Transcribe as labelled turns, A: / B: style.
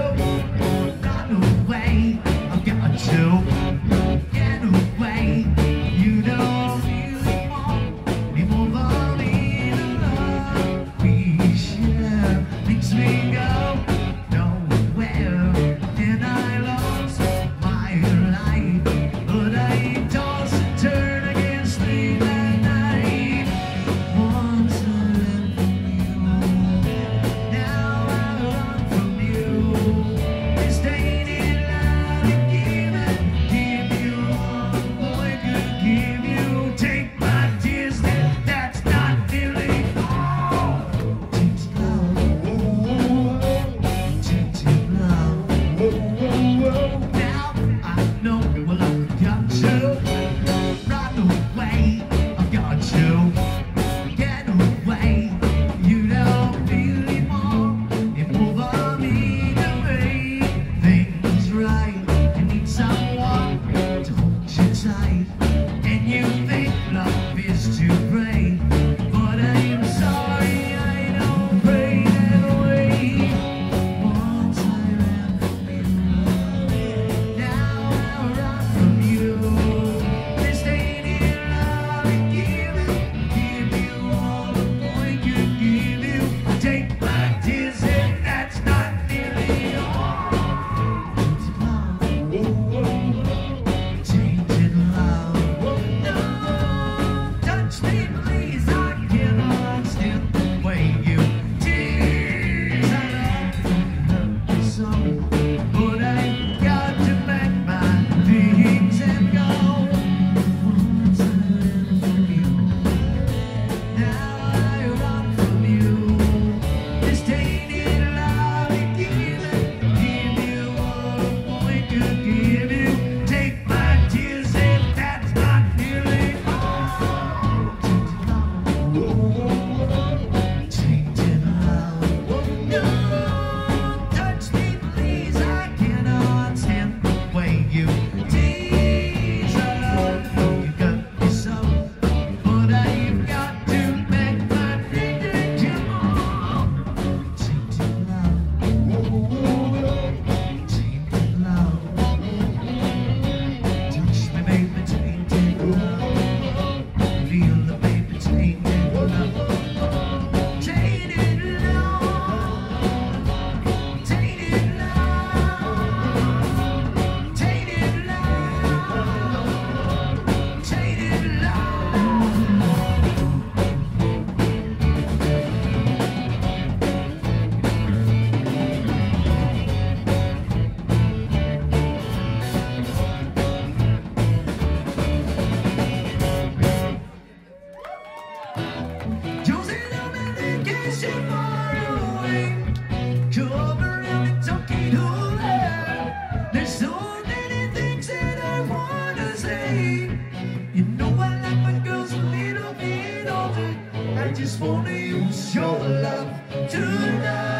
A: Oh. world. just wanna use your love tonight.